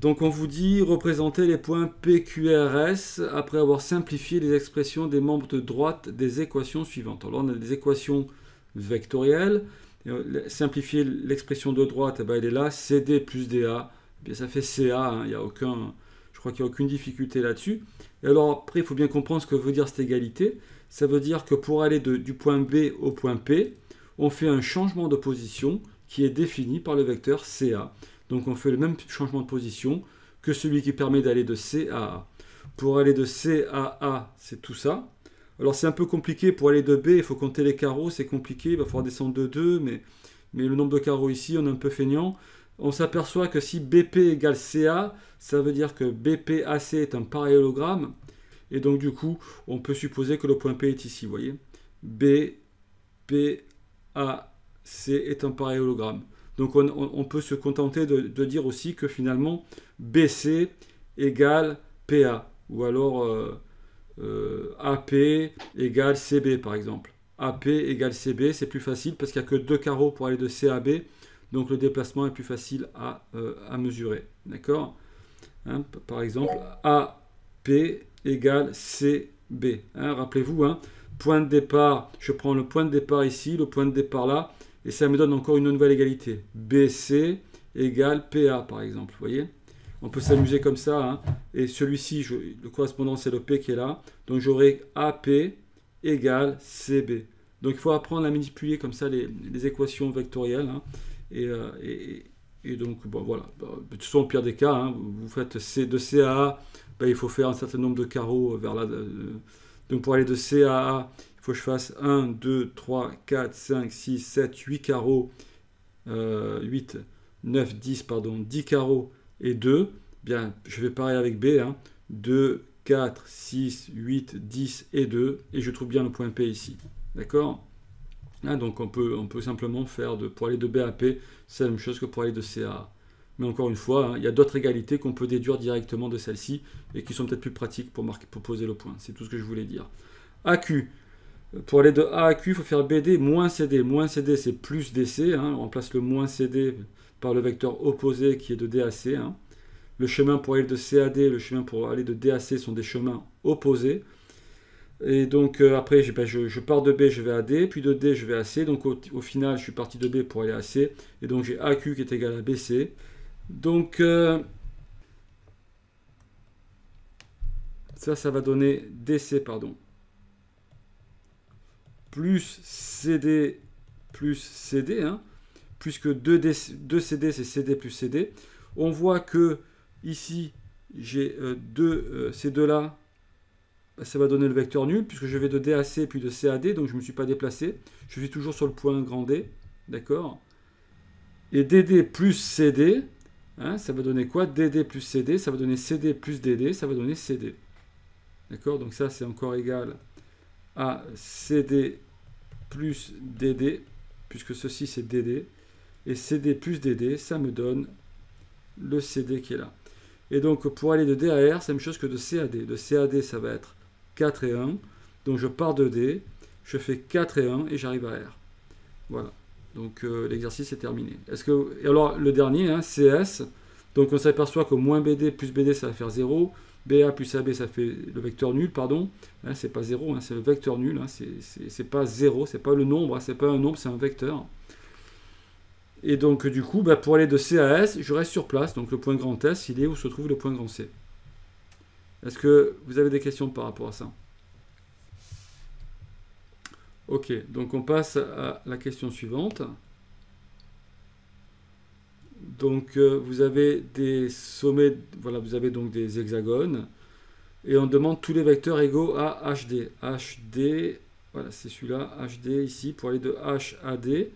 Donc on vous dit représenter les points PQRS après avoir simplifié les expressions des membres de droite des équations suivantes. Alors on a des équations vectorielles. Euh, simplifier l'expression de droite, eh ben, elle est là, CD plus DA. Eh bien, ça fait CA, hein. il y a aucun, je crois qu'il n'y a aucune difficulté là-dessus. Et alors après, il faut bien comprendre ce que veut dire cette égalité. Ça veut dire que pour aller du point B au point P, on fait un changement de position qui est défini par le vecteur CA. Donc on fait le même changement de position que celui qui permet d'aller de C à A. Pour aller de C à A, c'est tout ça. Alors c'est un peu compliqué pour aller de B, il faut compter les carreaux, c'est compliqué, il va falloir descendre de 2, mais, mais le nombre de carreaux ici, on est un peu feignant. On s'aperçoit que si BP égale CA, ça veut dire que BPAC est un parallélogramme, et donc du coup, on peut supposer que le point P est ici, vous voyez. BPAC est un parallélogramme. Donc on, peut se contenter de, dire aussi que finalement BC égale PA, ou alors euh, euh, AP égale CB par exemple. AP égale CB, c'est plus facile parce qu'il n'y a que deux carreaux pour aller de C à B, donc le déplacement est plus facile à, euh, mesurer. D'accord? Hein, Par exemple, AP égale CB. Hein, rappelez-vous, hein, point de départ, je prends le point de départ ici, le point de départ là, et ça me donne encore une nouvelle égalité. BC égale PA, par exemple. Vous voyez? On peut s'amuser comme ça. Hein. Et celui-ci, le correspondant, c'est le P qui est là. Donc j'aurai AP égale CB. Donc il faut apprendre à manipuler comme ça les, équations vectorielles. Hein. Euh, et, donc, bon, voilà. Bah, de toute façon, au pire des cas, hein, vous faites C, de C à A, bah, il faut faire un certain nombre de carreaux vers là. Euh, donc pour aller de C à A, je fasse 1, 2, 3, 4, 5, 6, 7, 8 carreaux, 8, 9, 10, pardon, 10 carreaux et 2. Bien, je vais pareil avec B, 2, 4, 6, 8, 10 et 2, et je trouve bien le point P ici. D'accord? Hein, Donc on peut, on peut simplement faire, de, pour aller de B à P, c'est la même chose que pour aller de C à A. Mais encore une fois, hein, il y a d'autres égalités qu'on peut déduire directement de celle-ci et qui sont peut-être plus pratiques pour, marquer, pour poser le point. C'est tout ce que je voulais dire. AQ, pour aller de A à Q, il faut faire BD moins CD. Moins CD, c'est plus DC. Hein. On remplace le moins CD par le vecteur opposé qui est de DAC. Hein. Le chemin pour aller de C à D, le chemin pour aller de DAC sont des chemins opposés. Et donc euh, après, je, pars de B, je vais à D, puis de D, je vais à C. Donc au, final, je suis parti de B pour aller à C. Et donc j'ai AQ qui est égal à BC. Donc euh, ça, ça va donner DC, pardon plus CD plus CD, hein, puisque 2, 2 CD c'est CD plus CD. On voit que ici j'ai euh, deux, euh, ces deux-là, bah, ça va donner le vecteur nul, puisque je vais de DAC puis de CAD, donc je ne me suis pas déplacé. Je suis toujours sur le point grand D, d'accord Et DD plus CD, hein, ça va donner quoi? DD plus CD, ça va donner CD plus DD, ça va donner CD. D'accord? Donc ça, c'est encore égal à CD plus DD, puisque ceci c'est DD, et CD plus DD, ça me donne le CD qui est là. Et donc pour aller de D à R, c'est la même chose que de C à D. De C à D, ça va être 4 et 1. Donc je pars de D, je fais 4 et 1 et j'arrive à R. Voilà. Donc euh, l'exercice est terminé. Est-ce que et alors le dernier, hein, CS. Donc on s'aperçoit que moins BD plus BD, ça va faire 0. BA plus AB, ça fait le vecteur nul, pardon. Hein, c'est pas 0, hein, c'est le vecteur nul. Hein, c'est pas 0, c'est pas le nombre, hein, c'est pas un nombre, c'est un vecteur. Et donc, du coup, bah, pour aller de C à S, je reste sur place. Donc, le point grand S, il est où se trouve le point grand C. Est-ce que vous avez des questions par rapport à ça? Ok, donc on passe à la question suivante. Donc euh, vous avez des sommets, voilà, vous avez donc des hexagones, et on demande tous les vecteurs égaux à HD. HD, voilà, c'est celui-là, HD ici, pour aller de H à D,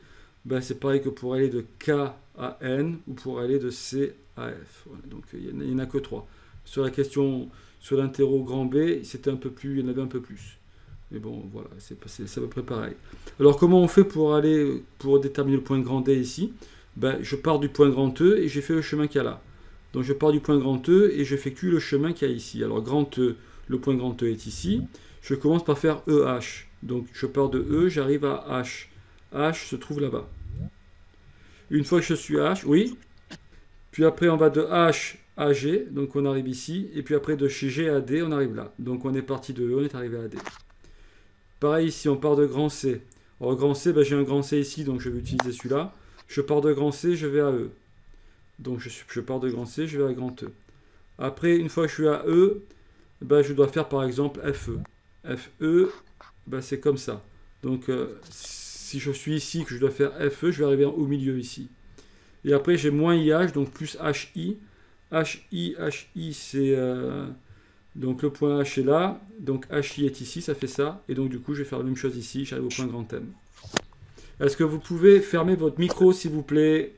ben, c'est pareil que pour aller de K à N, ou pour aller de C à F. donc il n'y en, a que trois. Sur la question, sur l'interro grand B, c'était un peu plus, il y en avait un peu plus. Mais bon, voilà, c'est à peu près pareil. Alors comment on fait pour aller, pour déterminer le point grand D ici? Ben, je pars du point grand E et j'ai fait le chemin qu'il y a là. Donc je pars du point grand E et j'effectue le chemin qu'il y a ici. Alors grand E, le point grand E est ici. Je commence par faire EH. Donc je pars de E, j'arrive à H. H se trouve là-bas. Une fois que je suis à H, oui. Puis après on va de H AG, donc on arrive ici, et puis après de chez G à D, on arrive là. Donc on est parti de E, on est arrivé à D. Pareil ici, on part de grand C. Alors grand C, ben, j'ai un grand C ici, donc je vais utiliser celui-là. Je pars de grand C, je vais à E. Donc je, pars de grand C, je vais à grand E. Après, une fois que je suis à E, ben, je dois faire par exemple FE. FE, ben, c'est comme ça. Donc euh, si je suis ici, que je dois faire FE, je vais arriver au milieu ici. Et après, j'ai moins IH, donc plus HI. HI, HI, c'est... Euh, donc le point H est là, donc HI est ici, ça fait ça. Et donc du coup, je vais faire la même chose ici, j'arrive au point grand M. Est-ce que vous pouvez fermer votre micro, s'il vous plaît?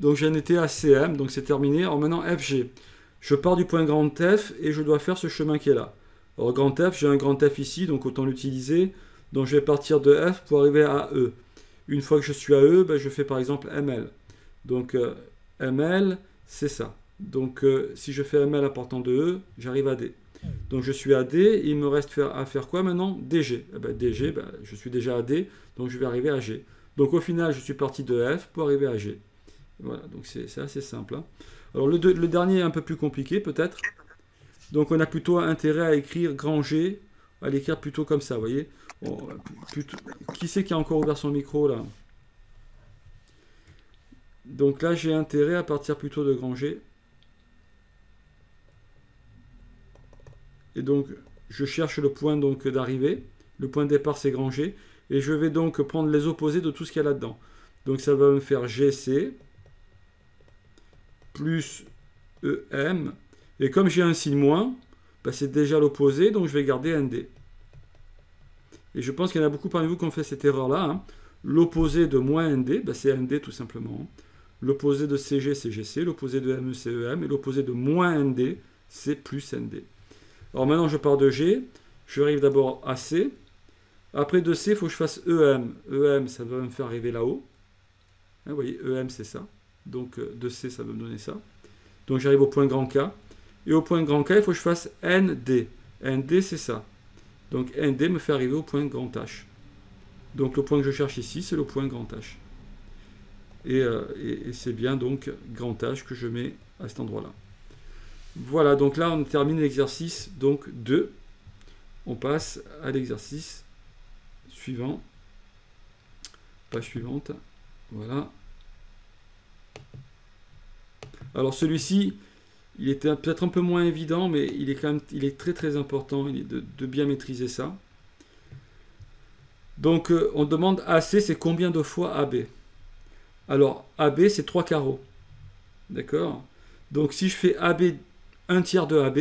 Donc j'en étais à CM, donc c'est terminé. Alors maintenant, FG. Je pars du point grand F et je dois faire ce chemin qui est là. Alors grand F, j'ai un grand F ici, donc autant l'utiliser. Donc je vais partir de F pour arriver à E. Une fois que je suis à E, ben, je fais par exemple ML. Donc euh, ML, c'est ça. Donc euh, si je fais ML à partant de E, j'arrive à D. Donc je suis à D, il me reste à faire quoi maintenant? DG. Eh ben, DG, ben, je suis déjà à D, donc je vais arriver à G. Donc au final, je suis parti de F pour arriver à G. Voilà, donc c'est assez simple. Hein. Alors le, le, dernier est un peu plus compliqué peut-être. Donc on a plutôt intérêt à écrire grand G, à l'écrire plutôt comme ça, vous voyez. Qui c'est qui a encore ouvert son micro là? Donc là j'ai intérêt à partir plutôt de grand G. Et donc je cherche le point donc d'arrivée. Le point de départ c'est grand G. Et je vais donc prendre les opposés de tout ce qu'il y a là-dedans. Donc ça va me faire GC plus EM. Et comme j'ai un signe moins, bah, c'est déjà l'opposé, donc je vais garder ND. Et je pense qu'il y en a beaucoup parmi vous qui ont fait cette erreur-là. Hein. L'opposé de moins ND, bah, c'est ND tout simplement. L'opposé de CG, c'est GC. L'opposé de ME, c'est EM. Et l'opposé de moins ND, c'est plus ND. Alors maintenant, je pars de G. Je arrive d'abord à C. Après de C, il faut que je fasse EM. EM, ça va me faire arriver là-haut. Hein, vous voyez, EM, c'est ça. Donc euh, de C, ça va me donner ça. Donc j'arrive au point grand K. Et au point grand K, il faut que je fasse ND. ND, c'est ça. Donc ND me fait arriver au point grand H. Donc le point que je cherche ici, c'est le point grand H. Euh, et, c'est bien donc grand H que je mets à cet endroit-là. Voilà, donc là on termine l'exercice donc 2. On passe à l'exercice suivant. Page suivante. Voilà. Alors celui-ci, il était peut-être un peu moins évident, mais il est quand même il est très très important de, bien maîtriser ça. Donc euh, on demande AC, c'est combien de fois AB Alors AB, c'est 3 carreaux. D'accord? Donc si je fais AB 1 tiers de AB,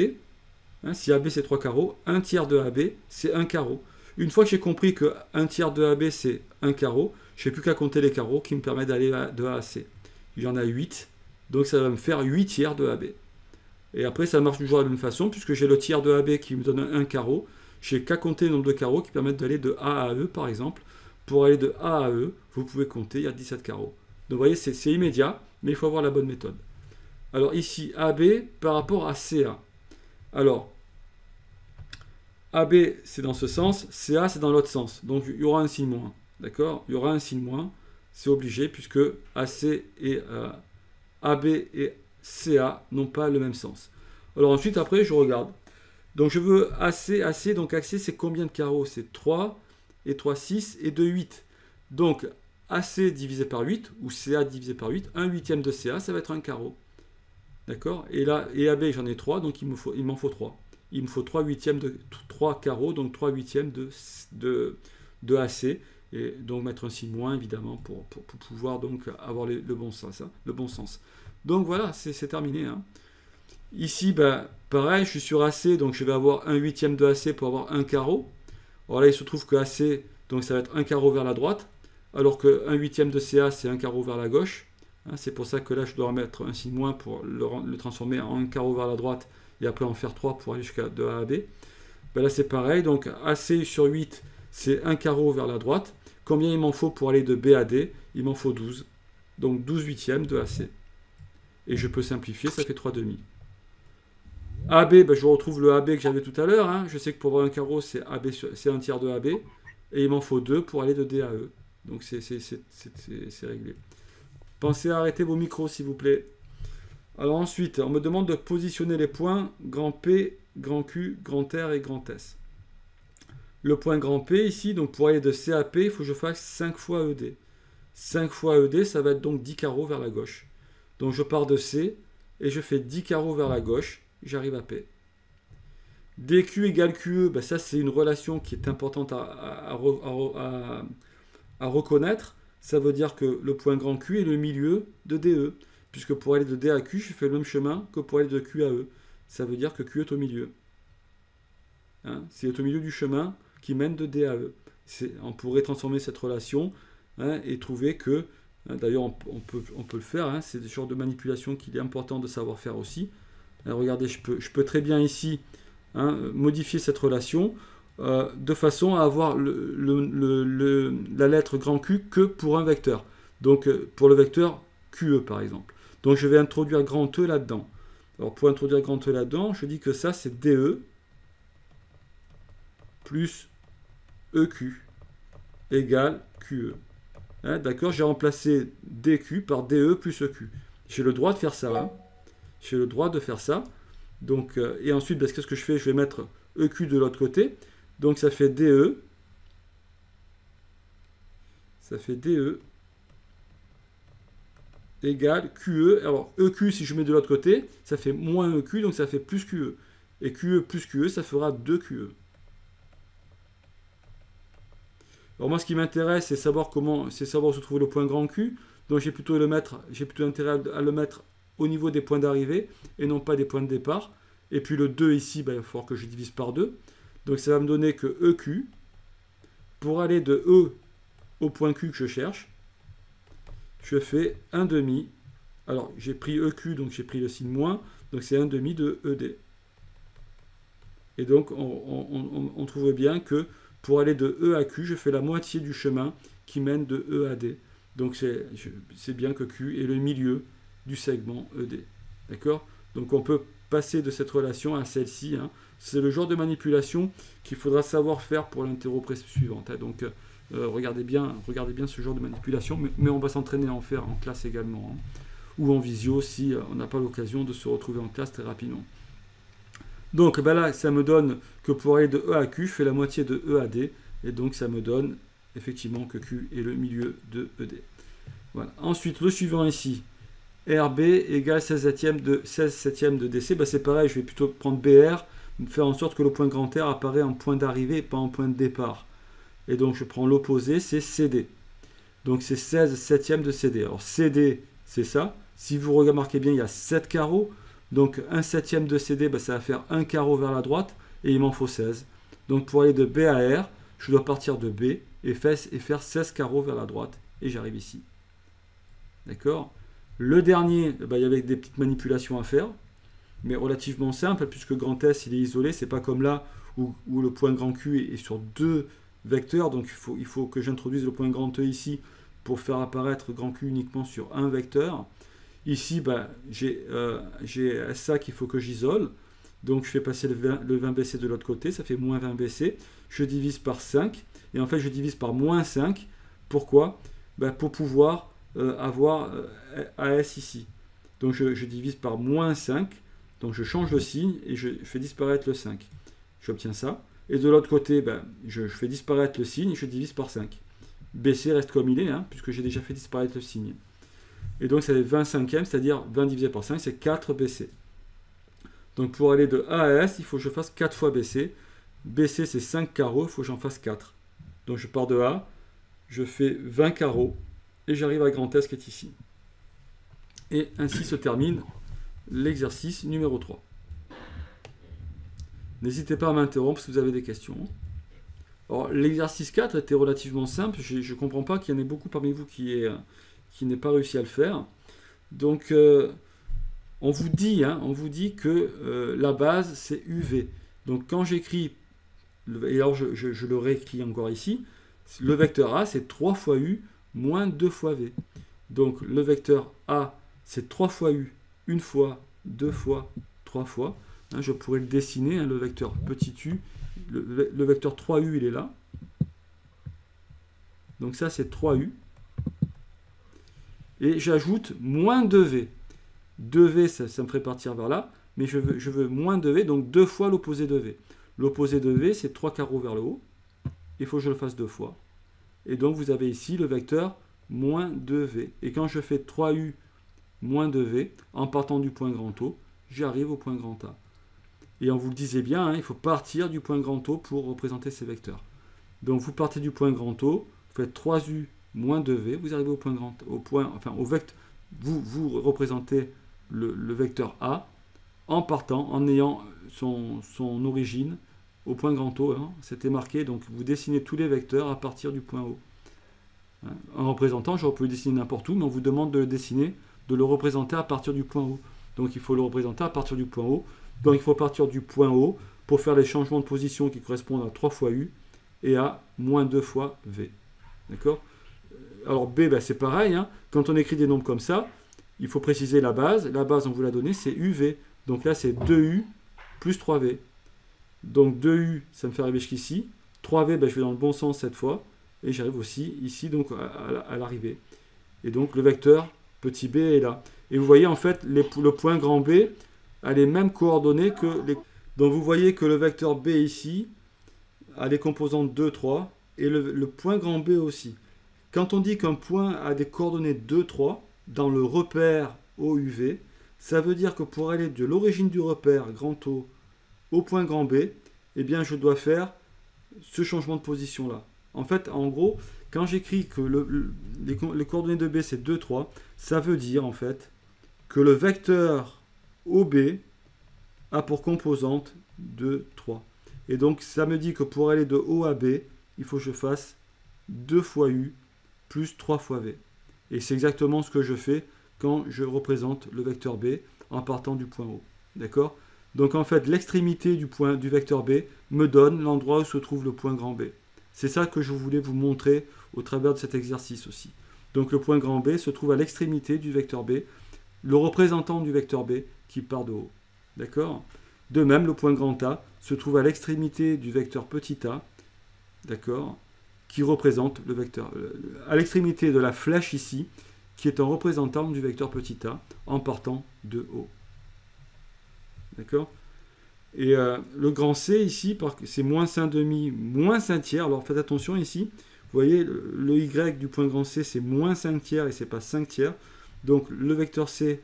hein, si AB c'est 3 carreaux, 1 tiers de AB, c'est 1 carreau. Une fois que j'ai compris que 1 tiers de AB, c'est 1 carreau, je n'ai plus qu'à compter les carreaux qui me permettent d'aller de A à C. Il y en a 8, donc ça va me faire 8 tiers de AB. Et après, ça marche toujours de la même façon, puisque j'ai le tiers de AB qui me donne un carreau. J'ai qu'à compter le nombre de carreaux qui permettent d'aller de A à E, par exemple. Pour aller de A à E, vous pouvez compter, il y a 17 carreaux. Donc vous voyez, c'est immédiat, mais il faut avoir la bonne méthode. Alors ici, AB par rapport à CA. Alors, AB, c'est dans ce sens, CA, c'est dans l'autre sens. Donc il y aura un signe moins. D'accord? Il y aura un signe moins. C'est obligé, puisque AC et euh, AB et CA n'ont pas le même sens. Alors ensuite, après, je regarde. Donc je veux AC, AC, donc AC, c'est combien de carreaux? C'est 3, et 3, 6, et 2, 8. Donc AC divisé par 8, ou CA divisé par 8, 1 huitième de CA, ça va être un carreau. D'accord? Et là, et AB, j'en ai 3, donc il m'en faut, faut 3. Il me faut 3 huitièmes de 3 carreaux, donc 3 huitièmes de, de, AC. Et donc mettre un signe moins, évidemment, pour, pour, pouvoir donc avoir le, bon sens, hein, le bon sens. Donc voilà, c'est terminé. Hein. Ici, ben, pareil, je suis sur AC, donc je vais avoir un huitième de AC pour avoir un carreau. Alors là, il se trouve que AC, donc ça va être un carreau vers la droite, alors que un huitième de CA, c'est un carreau vers la gauche. Hein, c'est pour ça que là, je dois mettre un signe moins pour le, transformer en un carreau vers la droite et après en faire 3 pour aller jusqu'à de A à B. Ben là, c'est pareil, donc AC sur 8, c'est un carreau vers la droite. Combien il m'en faut pour aller de B à D? Il m'en faut 12. Donc 12 huitièmes de AC. Et je peux simplifier, ça fait 3 demi. AB, ben, je retrouve le AB que j'avais tout à l'heure. Hein. Je sais que pour avoir un carreau, c'est un tiers de AB. Et il m'en faut 2 pour aller de D à E. Donc c'est réglé. Pensez à arrêter vos micros, s'il vous plaît. Alors ensuite, on me demande de positionner les points grand P, grand Q, grand R et grand S. Le point grand P ici, donc pour aller de C à P, il faut que je fasse 5 fois ED. 5 fois ED, ça va être donc 10 carreaux vers la gauche. Donc je pars de C et je fais 10 carreaux vers la gauche, j'arrive à P. DQ égale QE, ben ça c'est une relation qui est importante à, reconnaître. Ça veut dire que le point grand Q est le milieu de DE. Puisque pour aller de D à Q, je fais le même chemin que pour aller de Q à E. Ça veut dire que Q est au milieu. Hein, c'est au milieu du chemin qui mène de D à E. On pourrait transformer cette relation hein, et trouver que, hein, d'ailleurs on, peut, le faire, c'est des genres de manipulation qu'il est important de savoir faire aussi. regardez, je peux, je peux, très bien ici modifier cette relation euh, de façon à avoir la lettre grand Q que pour un vecteur. Donc euh, pour le vecteur QE par exemple. Donc je vais introduire grand E là-dedans. Alors pour introduire grand E là-dedans, je dis que ça c'est DE plus EQ égale QE. Hein, d'accord J'ai remplacé DQ par DE plus EQ. J'ai le droit de faire ça. Hein. J'ai le droit de faire ça. Donc, euh, et ensuite, ben, qu'est-ce que je fais? Je vais mettre EQ de l'autre côté. Donc ça fait DE. Ça fait DE égale QE. Alors EQ, si je mets de l'autre côté, ça fait moins EQ, donc ça fait plus QE. Et QE plus QE, ça fera 2QE. Alors moi, ce qui m'intéresse, c'est savoir comment, c'est savoir où se trouve le point grand Q. Donc j'ai plutôt intérêt à le mettre au niveau des points d'arrivée et non pas des points de départ. Et puis le 2 ici, ben, il va falloir que je divise par 2. Donc ça va me donner que EQ, pour aller de E au point Q que je cherche, je fais 1 demi. Alors, j'ai pris EQ, donc j'ai pris le signe moins, donc c'est 1 demi de ED. Et donc, on, trouve bien que pour aller de E à Q, je fais la moitié du chemin qui mène de E à D. Donc, c'est bien que Q est le milieu du segment ED. D'accord? Donc, on peut passer de cette relation à celle-ci. Hein. C'est le genre de manipulation qu'il faudra savoir faire pour l'interro suivante. Hein. Donc, euh, regardez, bien, regardez bien ce genre de manipulation, mais, on va s'entraîner à en faire en classe également, hein. ou en visio si euh, on n'a pas l'occasion de se retrouver en classe très rapidement. Donc ben là, ça me donne que pour aller de E à Q, je fais la moitié de E à D, et donc ça me donne effectivement que Q est le milieu de ED. Voilà. Ensuite, le suivant ici, RB égale 16 septième de, 16 septième de DC, ben c'est pareil, je vais plutôt prendre BR, faire en sorte que le point grand R apparaît en point d'arrivée et pas en point de départ. Et donc je prends l'opposé, c'est CD. Donc c'est 16 septièmes de CD. Alors CD, c'est ça. Si vous remarquez bien, il y a 7 carreaux. Donc 1 septième de CD, ben, ça va faire un carreau vers la droite et il m'en faut 16. Donc pour aller de B à R, je dois partir de B et faire 16 carreaux vers la droite et j'arrive ici. D'accord? Le dernier, ben, il y avait des petites manipulations à faire, mais relativement simple puisque grand S il est isolé. C'est pas comme là où, le point grand Q est sur deux vecteur. Donc il faut, que j'introduise le point grand E ici pour faire apparaître grand Q uniquement sur un vecteur. Ici, bah, j'ai euh, ça qu'il faut que j'isole. Donc je fais passer le 20, le 20 BC de l'autre côté, ça fait moins 20 BC. Je divise par 5. Et en fait, je divise par moins 5. Pourquoi? Bah, Pour pouvoir euh, avoir euh, AS ici. Donc je, divise par moins 5. Donc je change le signe et je fais disparaître le 5. J'obtiens ça. Et de l'autre côté, ben, je, fais disparaître le signe et je divise par 5. BC reste comme il est, hein, puisque j'ai déjà fait disparaître le signe. Et donc ça fait 20 cinquièmes, c'est-à-dire 20 divisé par 5, c'est 4 BC. Donc pour aller de A à S, il faut que je fasse 4 fois BC. BC c'est 5 carreaux, il faut que j'en fasse 4. Donc je pars de A, je fais 20 carreaux, et j'arrive à grand S qui est ici. Et ainsi se termine l'exercice numéro 3. N'hésitez pas à m'interrompre si vous avez des questions. l'exercice 4 était relativement simple. Je ne comprends pas qu'il y en ait beaucoup parmi vous qui, n'aient qui pas réussi à le faire. Donc, euh, on, vous dit, hein, on vous dit que euh, la base, c'est UV. Donc, quand j'écris, et alors je, je, le réécris encore ici, le vecteur A, c'est 3 fois U moins 2 fois V. Donc, le vecteur A, c'est 3 fois U, une fois, deux fois, trois fois. Hein, je pourrais le dessiner, hein, le vecteur petit u. Le, vecteur 3u, il est là. Donc ça, c'est 3u. Et j'ajoute moins 2v. 2v, ça, me ferait partir vers là, mais je veux, je veux moins 2v, donc deux fois l'opposé de v. L'opposé de v, c'est 3 carreaux vers le haut. Il faut que je le fasse deux fois. Et donc vous avez ici le vecteur moins 2v. Et quand je fais 3u moins 2v, en partant du point grand O, j'arrive au point grand A. Et on vous le disait bien, hein, il faut partir du point grand O pour représenter ces vecteurs. Donc vous partez du point grand O, vous faites 3u moins 2v, vous arrivez au point grand au point, enfin au vecteur, vous, vous représentez le, vecteur A en partant, en ayant son, origine au point grand O, hein, c'était marqué, donc vous dessinez tous les vecteurs à partir du point O. Hein, en représentant, j'aurais pu le dessiner n'importe où, mais on vous demande de le dessiner, de le représenter à partir du point O. Donc il faut le représenter à partir du point O. Donc il faut partir du point O pour faire les changements de position qui correspondent à 3 fois U et à moins 2 fois V. D'accord? Alors B, ben, c'est pareil. Hein. Quand on écrit des nombres comme ça, il faut préciser la base. La base, on vous l'a donné, c'est UV. Donc là, c'est 2U plus 3V. Donc 2U, ça me fait arriver jusqu'ici. 3V, ben, je vais dans le bon sens cette fois. Et j'arrive aussi ici, donc à, l'arrivée. Et donc le vecteur petit b est là. Et vous voyez en fait le point grand B a les mêmes coordonnées que les... Donc vous voyez que le vecteur B ici a les composantes 2, 3 et le, le point grand B aussi. Quand on dit qu'un point a des coordonnées 2, 3 dans le repère OUV, ça veut dire que pour aller de l'origine du repère grand O au point grand B, eh bien je dois faire ce changement de position là. En fait, en gros, quand j'écris que les, coordonnées de B c'est 2, 3, ça veut dire en fait que le vecteur OB a pour composante 2, 3. Et donc ça me dit que pour aller de O à B, il faut que je fasse 2 fois U plus 3 fois V. Et c'est exactement ce que je fais quand je représente le vecteur B en partant du point O. D'accord? Donc en fait, l'extrémité du, point, du vecteur B me donne l'endroit où se trouve le point grand B. C'est ça que je voulais vous montrer au travers de cet exercice aussi. Donc le point grand B se trouve à l'extrémité du vecteur B, le représentant du vecteur B qui part de haut. D'accord? De même, le point grand A se trouve à l'extrémité du vecteur petit a, d'accord? Qui représente le vecteur. À l'extrémité de la flèche ici, qui est un représentant du vecteur petit a en partant de haut. D'accord? Et euh, le grand C ici, c'est moins 5 demi, moins 5 tiers. Alors faites attention ici. Vous voyez, le, Y du point grand C, c'est moins 5 tiers et c'est pas 5 tiers. Donc le vecteur C,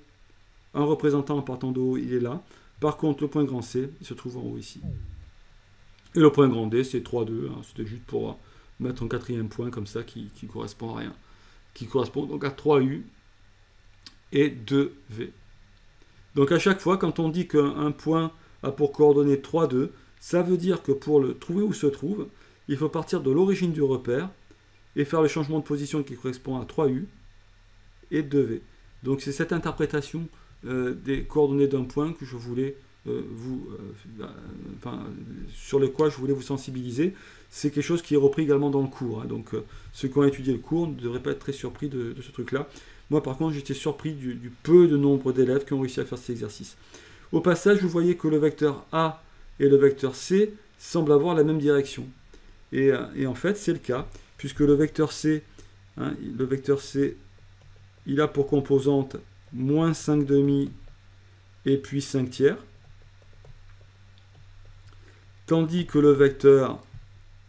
un représentant en partant de haut, il est là. Par contre, le point grand C, se trouve en haut ici. Et le point grand D, c'est 3, 2. Hein. C'était juste pour mettre un quatrième point comme ça qui, qui correspond à rien. Qui correspond donc à 3U et 2V. Donc à chaque fois, quand on dit qu'un point a pour coordonnée 3, 2. Ça veut dire que pour le trouver où se trouve, il faut partir de l'origine du repère et faire le changement de position qui correspond à 3U et 2V. Donc c'est cette interprétation euh, des coordonnées d'un point que je voulais euh, vous, euh, sur le quoi je voulais vous sensibiliser. C'est quelque chose qui est repris également dans le cours. Hein. donc ceux qui ont étudié le cours ne devraient pas être très surpris de, ce truc-là. Moi par contre j'étais surpris du, peu de nombre d'élèves qui ont réussi à faire cet exercice. Au passage, vous voyez que le vecteur A et le vecteur C semblent avoir la même direction. Et, euh, en fait, c'est le cas, puisque le vecteur C, hein, le vecteur C, il a pour composante moins 5 demi et puis 5 tiers. Tandis que le vecteur,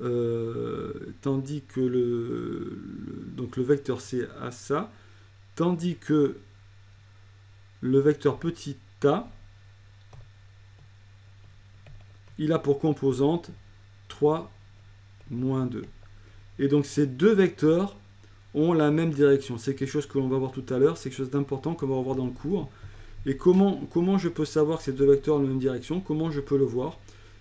euh, tandis que le, donc le vecteur C a ça, tandis que le vecteur petit a, il a pour composante 3 moins 2. Et donc ces deux vecteurs ont la même direction. C'est quelque chose que l'on va voir tout à l'heure, c'est quelque chose d'important qu'on va voir dans le cours. Et comment, comment je peux savoir que ces deux vecteurs ont la même direction? Comment je peux le voir?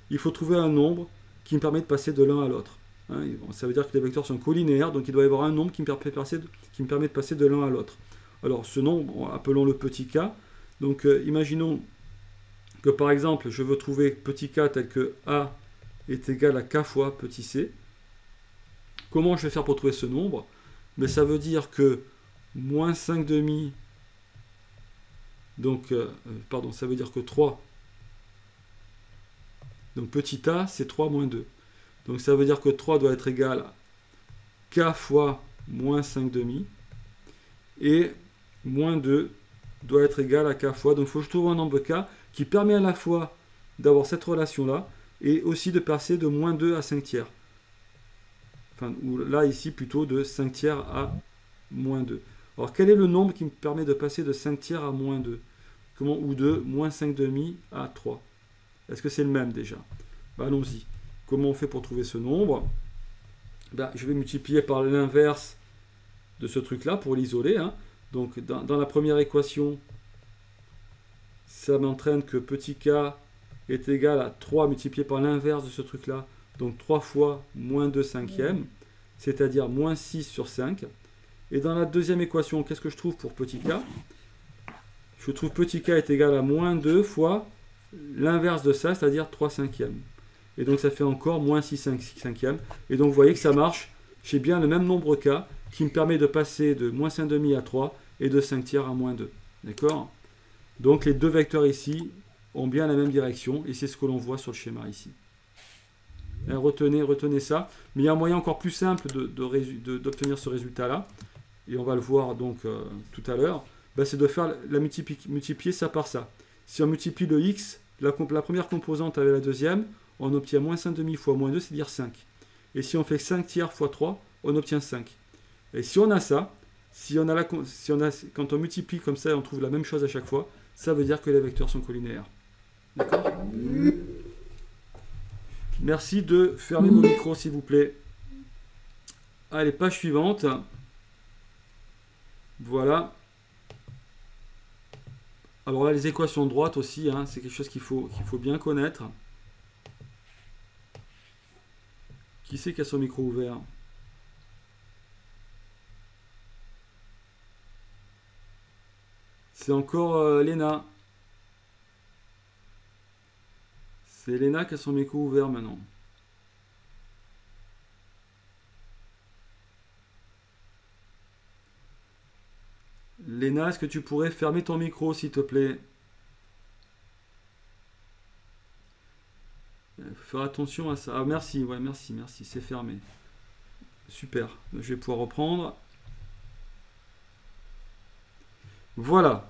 Il faut trouver un nombre qui me permet de passer de l'un à l'autre. Hein, ça veut dire que les vecteurs sont collinéaires, donc il doit y avoir un nombre qui me permet de passer de, l'un à l'autre. Alors ce nombre, appelons-le petit k. Donc euh, imaginons que par exemple, je veux trouver petit k tel que a est égal à k fois petit c. Comment je vais faire pour trouver ce nombre? Mais ça veut dire que moins 5 demi, donc, euh, pardon, ça veut dire que 3, donc petit a, c'est 3 moins 2. Donc ça veut dire que 3 doit être égal à k fois moins 5 demi, et moins 2 doit être égal à k fois. Donc il faut que je trouve un nombre k qui permet à la fois d'avoir cette relation-là et aussi de passer de moins 2 à 5 tiers. Enfin, ou là, ici, plutôt de 5 tiers à moins 2. Alors, quel est le nombre qui me permet de passer de 5 tiers à moins 2 Comment Ou de moins 5 demi à 3 Est-ce que c'est le même déjà? Ben, Allons-y. Comment on fait pour trouver ce nombre? Ben, Je vais multiplier par l'inverse de ce truc-là pour l'isoler. Hein. Donc, dans, dans la première équation, ça m'entraîne que petit k est égal à 3 multiplié par l'inverse de ce truc-là, donc 3 fois moins 2 cinquièmes, c'est-à-dire moins 6 sur 5. Et dans la deuxième équation, qu'est-ce que je trouve pour petit k? Je trouve petit k est égal à moins 2 fois l'inverse de ça, c'est-à-dire 3 cinquièmes. Et donc ça fait encore moins 6 cinquièmes. Et donc vous voyez que ça marche. J'ai bien le même nombre k qui me permet de passer de moins 5,5 à 3 et de 5 tiers à moins 2. D'accord? Donc les deux vecteurs ici ont bien la même direction et c'est ce que l'on voit sur le schéma ici. Et retenez, retenez ça. Mais il y a un moyen encore plus simple d'obtenir de, ce résultat-là, et on va le voir donc euh, tout à l'heure, bah, c'est de faire la multiplier, multiplier ça par ça. Si on multiplie le x, la, la, première composante avec la deuxième, on obtient moins 5 demi fois moins 2, c'est-à-dire 5. Et si on fait 5 tiers fois 3, on obtient 5. Et si on a ça, si on a la, si on a, quand on multiplie comme ça, on trouve la même chose à chaque fois, ça veut dire que les vecteurs sont collinéaires. D'accord? Merci de fermer vos micros, s'il vous plaît. Allez, page suivante. Voilà. Alors là, les équations droites aussi, hein, c'est quelque chose qu'il qu'il faut bien connaître. Qui c'est qui a son micro ouvert C'est encore euh, Léna. C'est Léna qui a son micro ouvert maintenant. Léna, est-ce que tu pourrais fermer ton micro, s'il te plaît? Faire attention à ça. Ah, merci, ouais, merci, merci, c'est fermé. Super, je vais pouvoir reprendre. Voilà.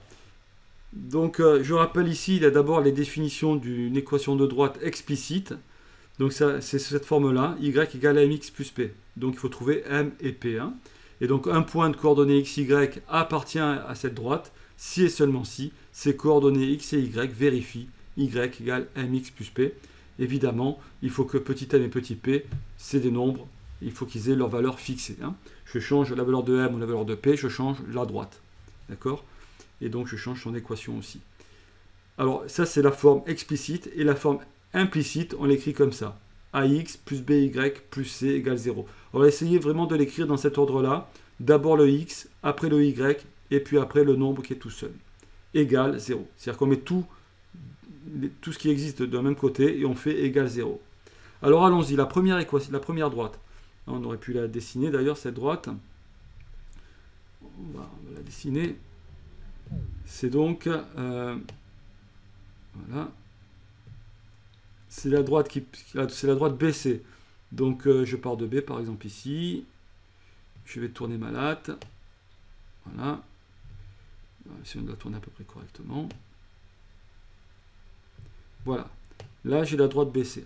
Donc euh, je rappelle ici, il y a d'abord les définitions d'une équation de droite explicite. Donc c'est cette forme-là, y égale à mx plus p. Donc il faut trouver m et p. Hein. Et donc un point de coordonnées x, y appartient à cette droite si et seulement si ces coordonnées x et y vérifient y égale mx plus p. Évidemment, il faut que petit m et petit p, c'est des nombres, il faut qu'ils aient leur valeur fixée. Hein. Je change la valeur de m ou la valeur de p, je change la droite. D'accord? Et donc je change son équation aussi. Alors ça c'est la forme explicite et la forme implicite on l'écrit comme ça. ax plus by plus c égale 0. On va essayer vraiment de l'écrire dans cet ordre-là. D'abord le x, après le y et puis après le nombre qui est tout seul. Égale 0. C'est-à-dire qu'on met tout, tout ce qui existe d'un même côté et on fait égal 0. Alors allons-y, la première équation, la première droite. On aurait pu la dessiner d'ailleurs cette droite. on va la dessiner. C'est donc euh, voilà. C'est la droite qui c'est la droite BC. Donc euh, je pars de B par exemple ici. Je vais tourner ma latte. Voilà. Si on doit tourner à peu près correctement. Voilà. Là j'ai la droite BC.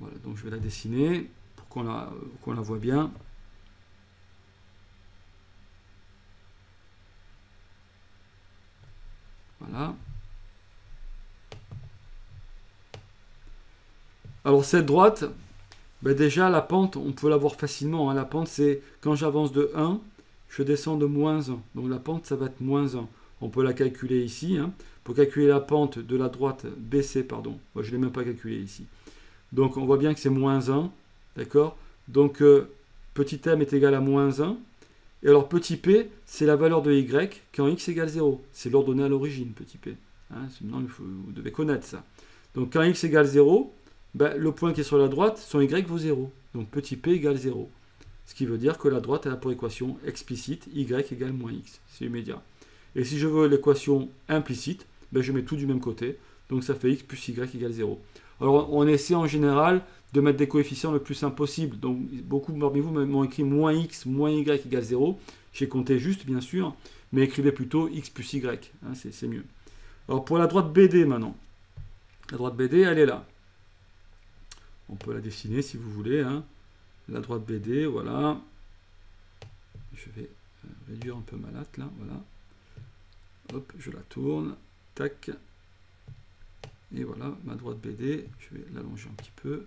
Voilà, donc je vais la dessiner pour qu'on la, la voit bien. Voilà. Alors cette droite, ben déjà la pente, on peut la voir facilement. Hein. La pente, c'est quand j'avance de 1, je descends de moins 1. Donc la pente, ça va être moins 1. On peut la calculer ici. Hein. Pour calculer la pente de la droite BC, pardon. Moi, je ne l'ai même pas calculé ici. Donc on voit bien que c'est moins 1. D'accord? Donc euh, petit m est égal à moins 1. Et alors petit p, c'est la valeur de y quand x égale 0. C'est l'ordonnée à l'origine, petit p. Hein, maintenant, vous devez connaître ça. Donc quand x égale 0, ben, le point qui est sur la droite, son y vaut 0. Donc petit p égale 0. Ce qui veut dire que la droite a pour équation explicite y égale moins x. C'est immédiat. Et si je veux l'équation implicite, ben, je mets tout du même côté. Donc ça fait x plus y égale 0. Alors on essaie en général de mettre des coefficients le plus simple possible. Donc beaucoup parmi vous m'ont écrit moins x moins y égale 0. J'ai compté juste bien sûr, mais écrivez plutôt x plus y, hein, c'est mieux. Alors pour la droite BD maintenant, la droite BD, elle est là. On peut la dessiner si vous voulez. Hein. La droite BD, voilà. Je vais euh, réduire un peu ma latte là, voilà. Hop, je la tourne. Et voilà, ma droite BD. Je vais l'allonger un petit peu.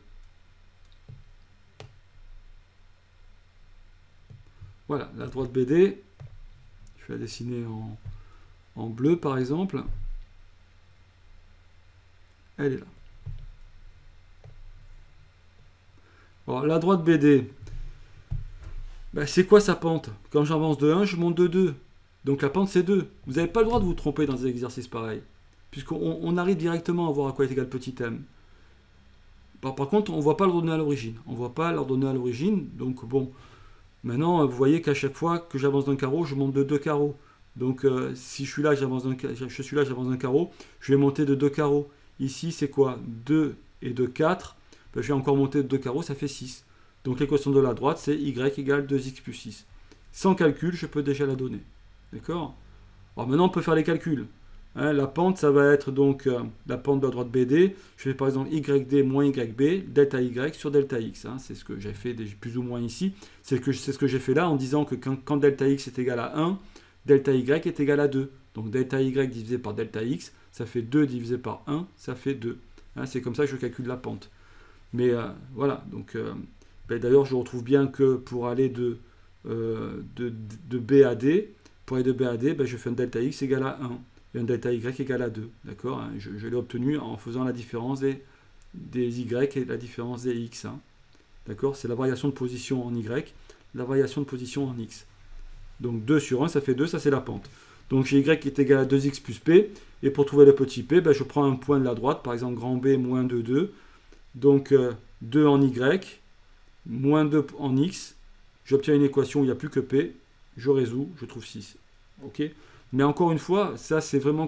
Voilà, la droite BD. Je vais la dessiner en, en bleu par exemple. Elle est là. Alors, la droite BD, ben, c'est quoi sa pente? Quand j'avance de 1, je monte de 2. Donc la pente, c'est 2. Vous n'avez pas le droit de vous tromper dans des exercices pareils. Puisqu'on arrive directement à voir à quoi est égal petit m. Par, contre, on ne voit pas l'ordonnée à l'origine. On ne voit pas l'ordonnée à l'origine. Donc bon, maintenant, vous voyez qu'à chaque fois que j'avance d'un carreau, je monte de deux carreaux. Donc euh, si je suis là, j'avance d'un je suis là, j'avance d'un carreau, je vais monter de deux carreaux. Ici, c'est quoi? 2 et 2, 4. Ben, je vais encore monter de deux carreaux, ça fait 6. Donc l'équation de la droite, c'est y égale 2x plus 6. Sans calcul, je peux déjà la donner. D'accord Alors maintenant, on peut faire les calculs. Hein, la pente, ça va être donc euh, la pente de la droite BD. Je fais par exemple YD moins YB, delta Y sur delta X. Hein. c'est ce que j'ai fait plus ou moins ici. C'est ce que j'ai fait là en disant que quand, delta X est égal à 1, delta Y est égal à 2. Donc delta Y divisé par delta X, ça fait 2 divisé par 1, ça fait 2. Hein, c'est comme ça que je calcule la pente. Mais euh, voilà, donc euh, ben, d'ailleurs je retrouve bien que pour aller de, B à D, pour aller de B à D, ben, je fais un delta X égal à 1 et un delta Y égal à 2. D'accord hein, Je, l'ai obtenu en faisant la différence des, des Y et la différence des X. Hein. D'accord C'est la variation de position en Y, la variation de position en X. Donc 2 sur 1, ça fait 2, ça c'est la pente. Donc j'ai y qui est égal à 2x plus p. Et pour trouver le petit p, ben, je prends un point de la droite, par exemple grand B moins 2, 2. Donc 2 euh, en y, moins 2 en x. J'obtiens une équation où il n'y a plus que p. Je résous, je trouve 6. ok Mais encore une fois, ça c'est vraiment...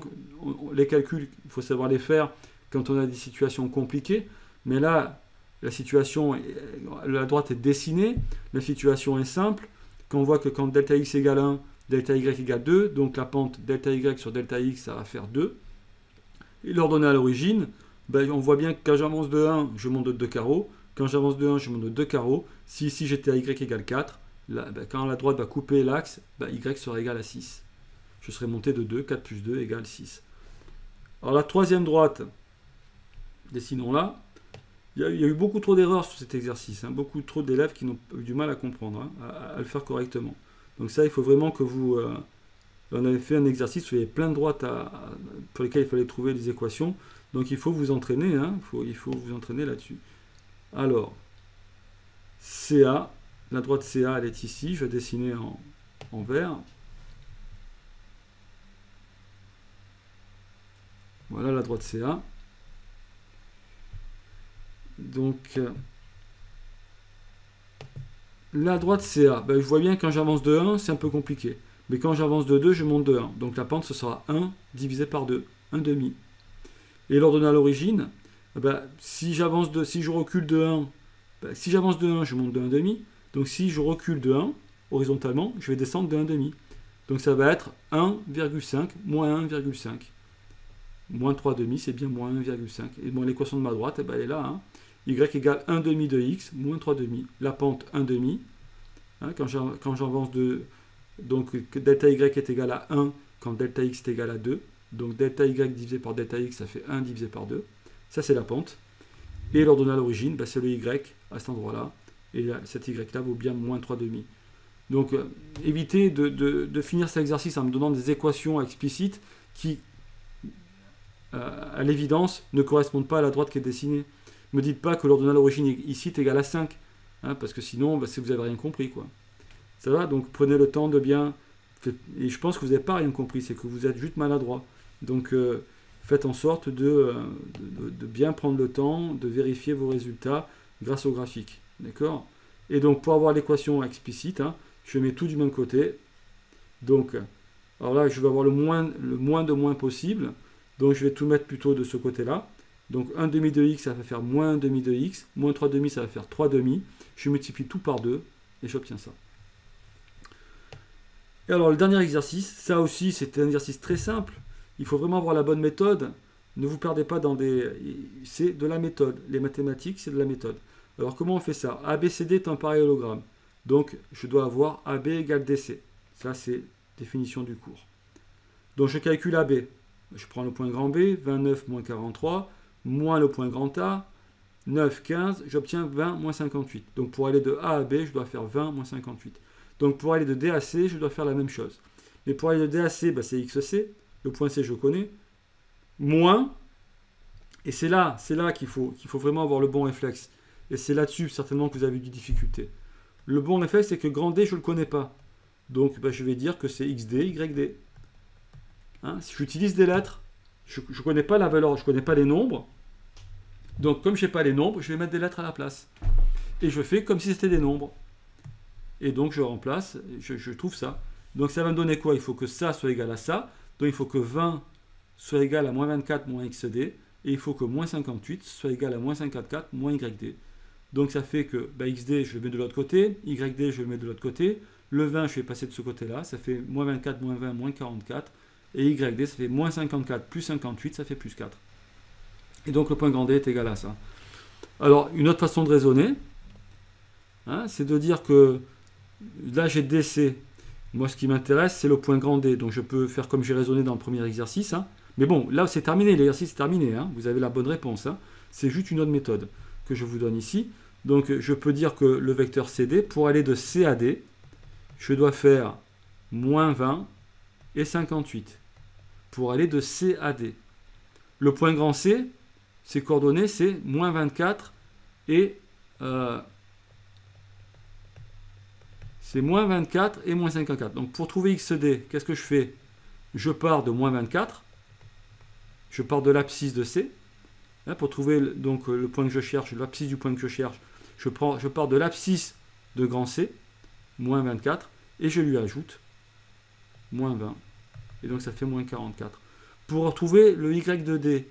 Les calculs, il faut savoir les faire quand on a des situations compliquées. Mais là, la situation, la droite est dessinée, la situation est simple. Quand on voit que quand delta x égale 1, delta y égale 2, donc la pente delta y sur delta x, ça va faire 2. Et l'ordonnée à l'origine, ben, on voit bien que quand j'avance de 1, je monte de 2 carreaux. Quand j'avance de 1, je monte de 2 carreaux. Si ici j'étais à y égale 4, ben, quand la droite va couper l'axe, ben, y sera égal à 6. Je serai monté de 2, 4 plus 2 égale 6. Alors la troisième droite, dessinons-la. Il, y, a eu beaucoup trop d'erreurs sur cet exercice. Hein. beaucoup trop d'élèves qui ont eu du mal à comprendre, hein, à, le faire correctement. Donc ça, il faut vraiment que vous... Euh, on avait fait un exercice où il y avait plein de droites pour lesquelles il fallait trouver les équations. Donc il faut vous entraîner, hein, il faut vous entraîner là-dessus. Alors, CA, la droite CA, elle est ici, je vais dessiner en, vert. Voilà la droite CA. Donc, euh, la droite CA, ben, je vois bien quand j'avance de 1, c'est un peu compliqué. Mais quand j'avance de 2, je monte de 1. Donc la pente, ce sera 1 divisé par 2, 1 demi. Et l'ordonnée à l'origine, eh ben, si j'avance de, si je recule de 1, ben, si j'avance de 1, je monte de 1 demi. Donc si je recule de 1, horizontalement, je vais descendre de 1 demi. Donc ça va être 1,5 moins 1,5. Moins 3 demi, c'est bien moins 1,5. Et bon, l'équation de ma droite, eh ben, elle est là. Hein. y égale 1 demi de x, moins 3 demi. La pente 1 demi. Hein, quand j'avance de... Donc delta y est égal à 1 quand delta x est égal à 2. Donc delta y divisé par delta x, ça fait 1 divisé par 2. Ça, c'est la pente. Et l'ordonnée à l'origine, bah, c'est le y à cet endroit-là. Et cet y-là vaut bien moins 3 demi. Donc, euh, évitez de, finir cet exercice en me donnant des équations explicites qui, euh, à l'évidence, ne correspondent pas à la droite qui est dessinée. Ne me dites pas que l'ordonnée à l'origine ici est égal à 5. Hein, parce que sinon, bah, vous n'avez rien compris. quoi. Ça va? Donc, prenez le temps de bien... Et je pense que vous n'avez pas rien compris, c'est que vous êtes juste maladroit. Donc euh, faites en sorte de, de, bien prendre le temps de vérifier vos résultats grâce au graphique. D'accord? Et donc pour avoir l'équation explicite, hein, je mets tout du même côté. Donc, alors là, je vais avoir le moins, de moins possible. Donc je vais tout mettre plutôt de ce côté-là. Donc 1 demi de x, ça va faire moins 1 demi de x. Moins 3 demi, ça va faire 3 demi. Je multiplie tout par 2 et j'obtiens ça. Et alors le dernier exercice, ça aussi c'est un exercice très simple. Il faut vraiment avoir la bonne méthode. Ne vous perdez pas dans des... C'est de la méthode. Les mathématiques, c'est de la méthode. Alors comment on fait ça? ABCD est un parallélogramme. Donc je dois avoir AB égale DC. Ça c'est définition du cours. Donc je calcule AB. Je prends le point grand B, 29 moins 43, moins le point grand A, 9, 15, j'obtiens 20 moins 58. Donc pour aller de A à B, je dois faire 20 moins 58. Donc pour aller de D à C, je dois faire la même chose. Mais pour aller de D à C, bah, c'est XC, le point C je connais, moins, et c'est là, c'est là qu'il faut, qu'il faut vraiment avoir le bon réflexe. Et c'est là-dessus certainement que vous avez eu des difficultés. Le bon réflexe, c'est que grand D, je ne le connais pas. Donc bah, je vais dire que c'est XD, YD. Hein, si j'utilise des lettres, je ne connais pas la valeur, je ne connais pas les nombres. Donc comme je n'ai pas les nombres, je vais mettre des lettres à la place. Et je fais comme si c'était des nombres. Et donc je remplace, je, trouve ça. Donc ça va me donner quoi? Il faut que ça soit égal à ça. Donc il faut que 20 soit égal à moins 24 moins xd. Et il faut que moins 58 soit égal à moins 54 moins yd. Donc ça fait que bah, xd, je le mets de l'autre côté. yd, je le mets de l'autre côté. Le 20, je vais passer de ce côté-là. Ça fait moins 24 moins 20 moins 44. Et yd, ça fait moins 54 plus 58, ça fait plus 4. Et donc le point grand D est égal à ça. Alors, une autre façon de raisonner, hein, c'est de dire que là j'ai DC. Moi, ce qui m'intéresse, c'est le point grand D. Donc je peux faire comme j'ai raisonné dans le premier exercice. Hein. Mais bon, là c'est terminé, l'exercice est terminé. Hein. Vous avez la bonne réponse. C'est juste une autre méthode que je vous donne ici. Donc je peux dire que le vecteur CD, pour aller de C à D, je dois faire moins 20 et 58 pour aller de C à D. Le point grand C, ses coordonnées, c'est moins 24 et euh, c'est moins 24 et moins 54. Donc pour trouver XD, qu'est-ce que je fais? Je pars de moins 24, je pars de l'abscisse de C. Hein, pour trouver donc le point que je cherche, l'abscisse du point que je cherche, je pars de l'abscisse de grand C, moins 24, et je lui ajoute moins 20. Et donc ça fait moins 44. Pour retrouver le y de d,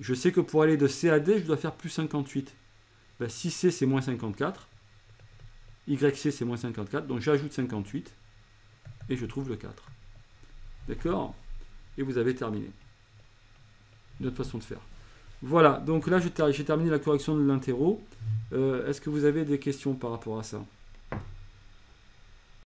je sais que pour aller de C à D, je dois faire plus 58. Ben, si C c'est moins 54, YC c'est moins 54, donc j'ajoute 58 et je trouve le 4. D'accord? Et vous avez terminé. Une autre façon de faire. Voilà, donc là j'ai terminé la correction de l'interro. Euh, est-ce que vous avez des questions par rapport à ça?